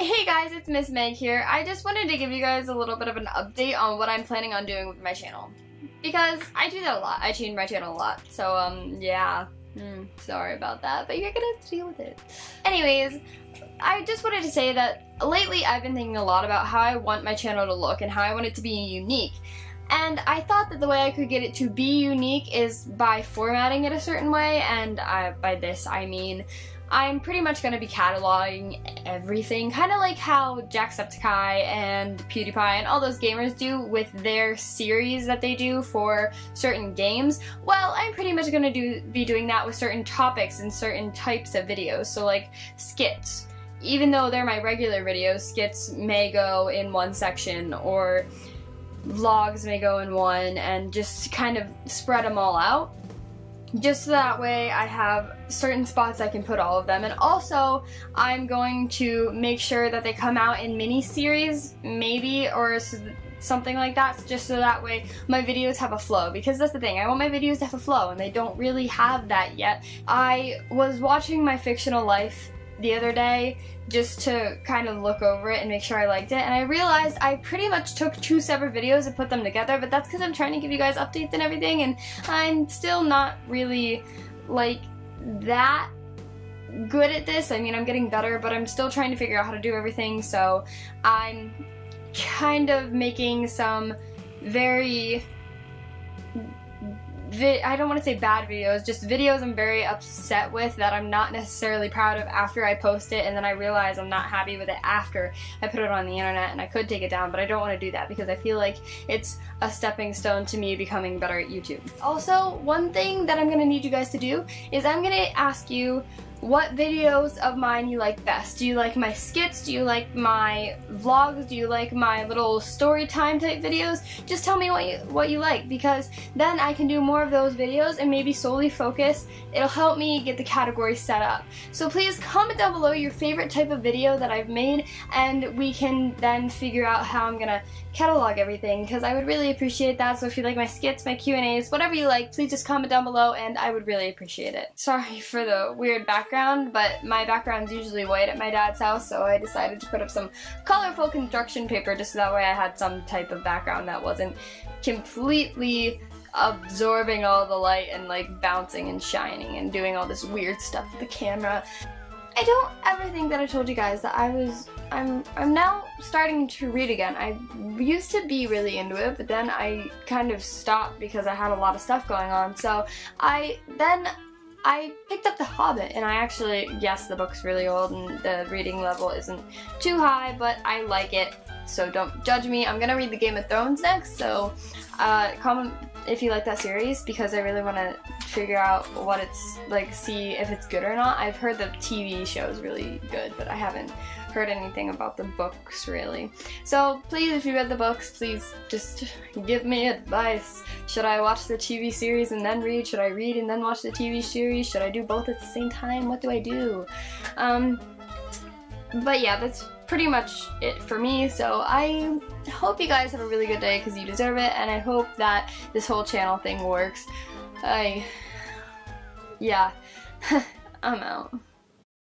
Hey guys, it's Miss Meg here. I just wanted to give you guys a little bit of an update on what I'm planning on doing with my channel. Because I do that a lot. I change my channel a lot. So, um, yeah. Mm, sorry about that, but you're gonna have to deal with it. Anyways, I just wanted to say that lately I've been thinking a lot about how I want my channel to look and how I want it to be unique. And I thought that the way I could get it to be unique is by formatting it a certain way, and I, by this I mean I'm pretty much going to be cataloging everything, kind of like how Jacksepticeye and PewDiePie and all those gamers do with their series that they do for certain games. Well, I'm pretty much going to do be doing that with certain topics and certain types of videos, so like skits. Even though they're my regular videos, skits may go in one section, or vlogs may go in one, and just kind of spread them all out just so that way I have certain spots I can put all of them. And also, I'm going to make sure that they come out in mini-series, maybe, or something like that, just so that way my videos have a flow. Because that's the thing, I want my videos to have a flow, and they don't really have that yet. I was watching my fictional life the other day just to kind of look over it and make sure I liked it and I realized I pretty much took two separate videos and put them together but that's because I'm trying to give you guys updates and everything and I'm still not really like that good at this. I mean I'm getting better but I'm still trying to figure out how to do everything so I'm kind of making some very I don't want to say bad videos, just videos I'm very upset with that I'm not necessarily proud of after I post it and then I realize I'm not happy with it after I put it on the internet and I could take it down, but I don't want to do that because I feel like it's a stepping stone to me becoming better at YouTube. Also, one thing that I'm going to need you guys to do is I'm going to ask you what videos of mine you like best. Do you like my skits? Do you like my vlogs? Do you like my little story time type videos? Just tell me what you, what you like because then I can do more of those videos and maybe solely focus. It'll help me get the category set up. So please comment down below your favorite type of video that I've made and we can then figure out how I'm gonna catalog everything because I would really appreciate that. So if you like my skits, my Q&As, whatever you like, please just comment down below and I would really appreciate it. Sorry for the weird background, but my background's usually white at my dad's house, so I decided to put up some colorful construction paper just so that way I had some type of background that wasn't completely absorbing all the light and like bouncing and shining and doing all this weird stuff with the camera. I don't ever think that I told you guys that I was I'm I'm now starting to read again. I used to be really into it, but then I kind of stopped because I had a lot of stuff going on. So I then I picked up The Hobbit, and I actually, yes, the book's really old and the reading level isn't too high, but I like it, so don't judge me. I'm gonna read the Game of Thrones next, so uh, comment if you like that series because I really want to figure out what it's like, see if it's good or not. I've heard the TV show is really good, but I haven't heard anything about the books really. So please, if you read the books, please just give me advice. Should I watch the TV series and then read? Should I read and then watch the TV series? Should I do both at the same time? What do I do? Um, but yeah, that's pretty much it for me. So I hope you guys have a really good day because you deserve it, and I hope that this whole channel thing works. I, yeah, I'm out.